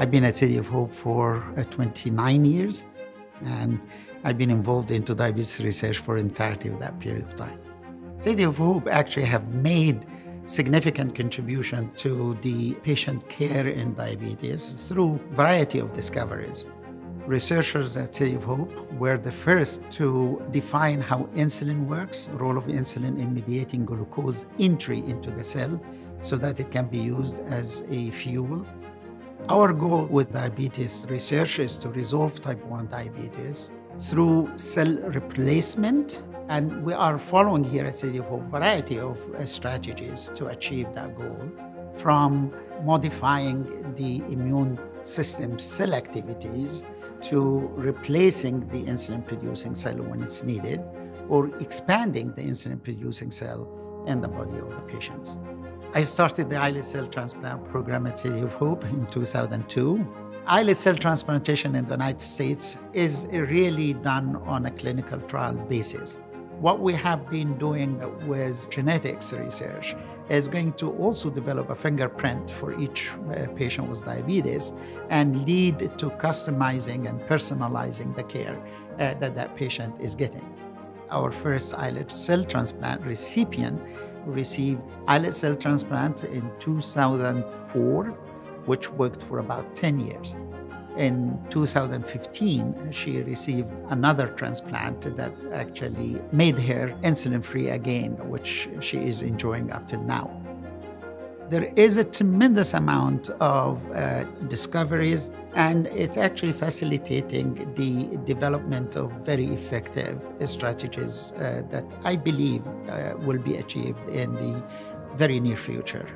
I've been at City of Hope for uh, 29 years, and I've been involved into diabetes research for entirety of that period of time. City of Hope actually have made significant contribution to the patient care in diabetes through variety of discoveries. Researchers at City of Hope were the first to define how insulin works, role of insulin in mediating glucose entry into the cell so that it can be used as a fuel. Our goal with diabetes research is to resolve type 1 diabetes through cell replacement and we are following here at of a variety of uh, strategies to achieve that goal, from modifying the immune system cell activities to replacing the insulin producing cell when it's needed, or expanding the insulin producing cell in the body of the patients. I started the islet cell transplant program at City of Hope in 2002. Islet cell transplantation in the United States is really done on a clinical trial basis. What we have been doing with genetics research is going to also develop a fingerprint for each uh, patient with diabetes and lead to customizing and personalizing the care uh, that that patient is getting. Our first islet cell transplant recipient received islet cell transplant in 2004, which worked for about 10 years. In 2015, she received another transplant that actually made her insulin free again, which she is enjoying up till now. There is a tremendous amount of uh, discoveries, and it's actually facilitating the development of very effective strategies uh, that I believe uh, will be achieved in the very near future.